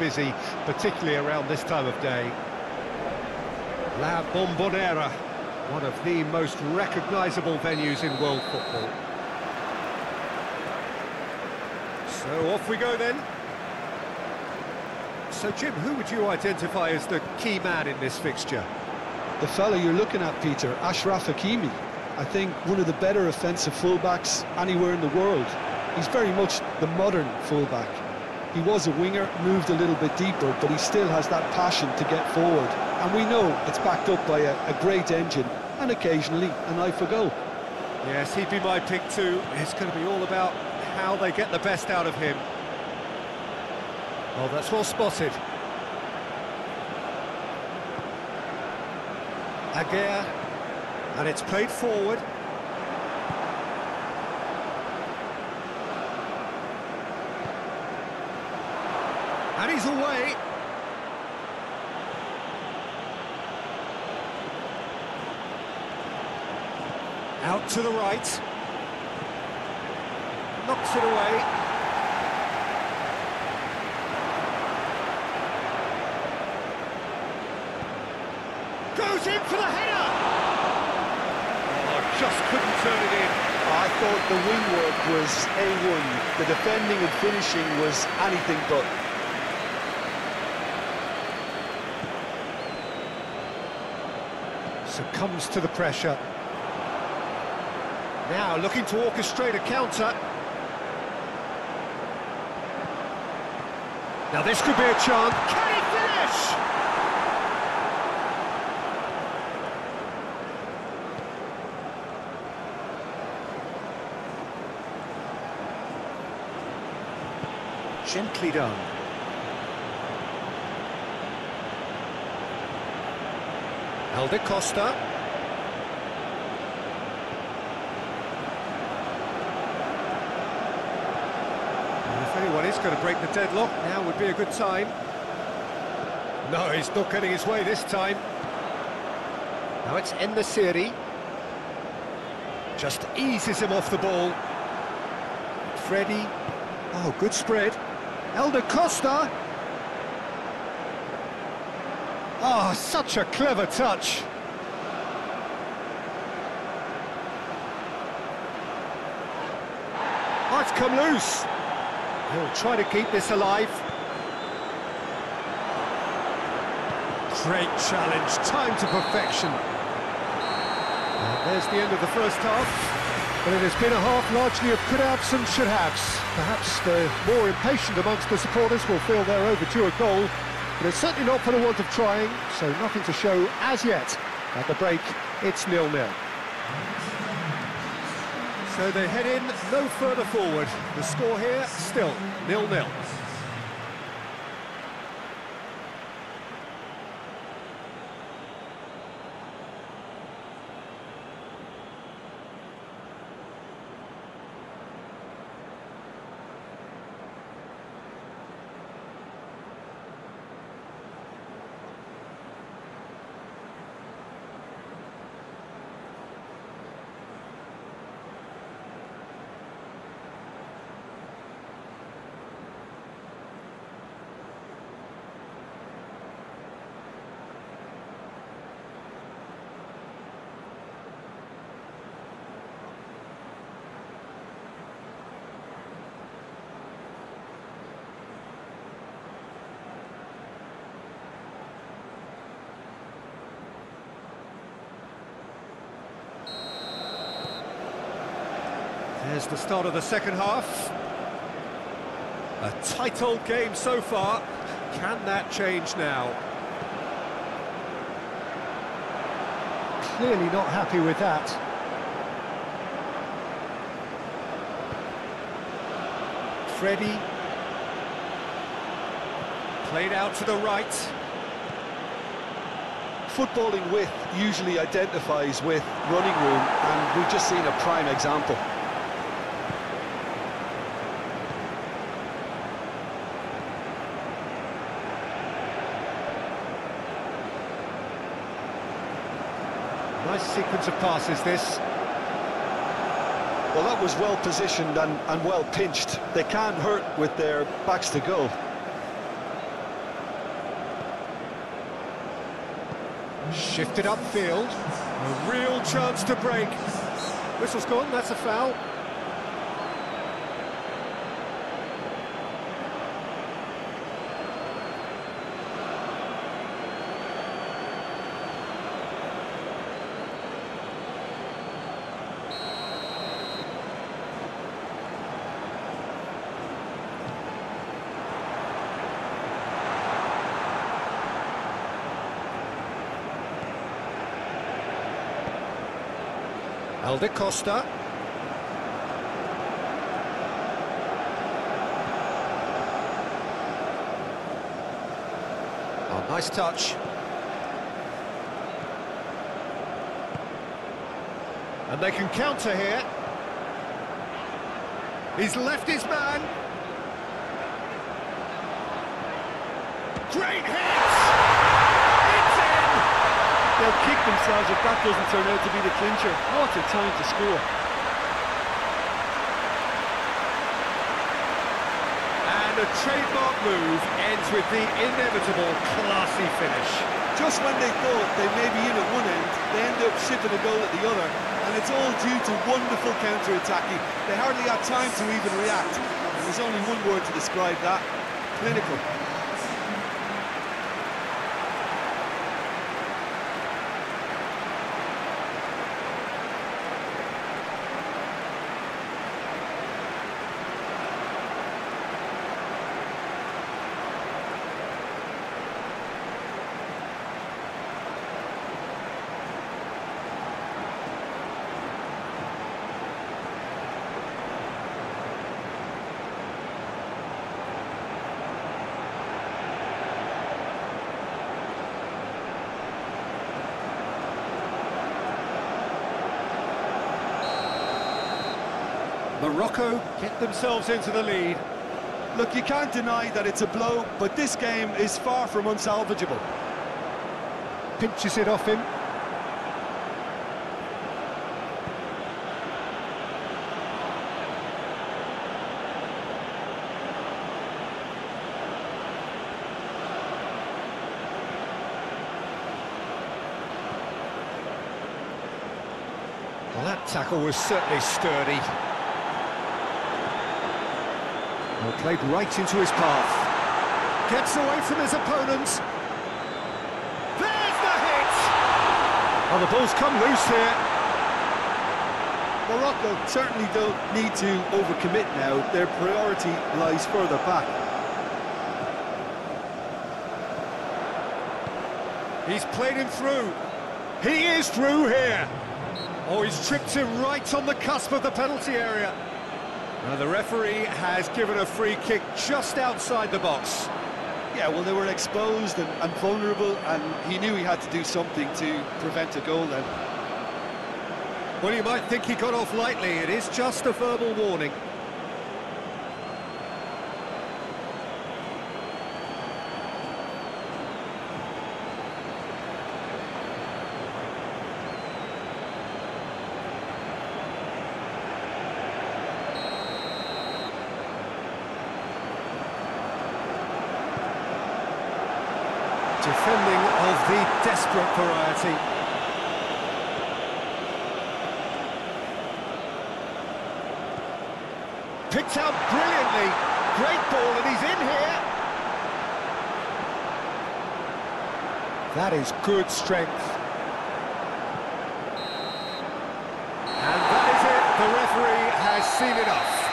busy, particularly around this time of day. La Bombonera, one of the most recognisable venues in world football. So off we go then. So Jim, who would you identify as the key man in this fixture? The fella you're looking at, Peter, Achraf Hakimi. I think one of the better offensive fullbacks anywhere in the world. He's very much the modern fullback. He was a winger, moved a little bit deeper, but he still has that passion to get forward. And we know it's backed up by a, a great engine, and occasionally an eye for goal. Yes, he'd be my pick too. It's going to be all about how they get the best out of him. Oh, that's well spotted. Aguerd, and it's played forward. And he's away. Out to the right. Knocks it away. Goes in for the header! Oh, just couldn't turn it in. I thought the wing work was A1. The defending and finishing was anything but. Succumbs to the pressure. Now looking to orchestrate a counter. Now this could be a chance. Can he finish? Gently done. Helder Costa. And if anyone is going to break the deadlock, now would be a good time. No, he's not getting his way this time. Now it's En-Nesyri. Just eases him off the ball. Freddy. Oh, good spread. Helder Costa. Oh, such a clever touch. Oh, come loose. He'll try to keep this alive. Great challenge, time to perfection. And there's the end of the first half. But it has been a half largely of could-haves and should-haves. Perhaps the more impatient amongst the supporters will feel they're overdue a goal, but it's certainly not for the want of trying, so nothing to show as yet. At the break, it's nil-nil. So they head in no further forward. The score here, still nil-nil. There's the start of the second half. A tight old game so far. Can that change now? Clearly not happy with that. Freddy. Played out to the right. Footballing width usually identifies with running room, and we've just seen a prime example. Nice sequence of passes, this. Well, that was well positioned and, and well pinched. They can hurt with their backs to goal. Shifted upfield. A real chance to break. Whistle's gone, that's a foul. Helder Costa. Oh, nice touch. And they can counter here. He's left his man. Great hit! It's in! They'll kick themselves if that doesn't turn out to be the clincher. What a time to score. And a trademark move ends with the inevitable classy finish. Just when they thought they may be in at one end, they end up shipping a goal at the other, and it's all due to wonderful counter-attacking. They hardly had time to even react. And there's only one word to describe that, clinical. Morocco get themselves into the lead. Look, you can't deny that it's a blow, but this game is far from unsalvageable. Pinches it off him. Well, that tackle was certainly sturdy. Well, played right into his path. Gets away from his opponents. There's the hit! Oh, the ball's come loose here. Morocco certainly don't need to overcommit now. Their priority lies further back. He's played him through. He is through here. Oh, he's tripped him right on the cusp of the penalty area. Now, the referee has given a free kick just outside the box. Yeah, well, they were exposed and, and vulnerable, and he knew he had to do something to prevent a goal then. Well, you might think he got off lightly. It is just a verbal warning. Defending of the desperate variety. Picked out brilliantly. Great ball, and he's in here. That is good strength. And that is it. The referee has seen enough.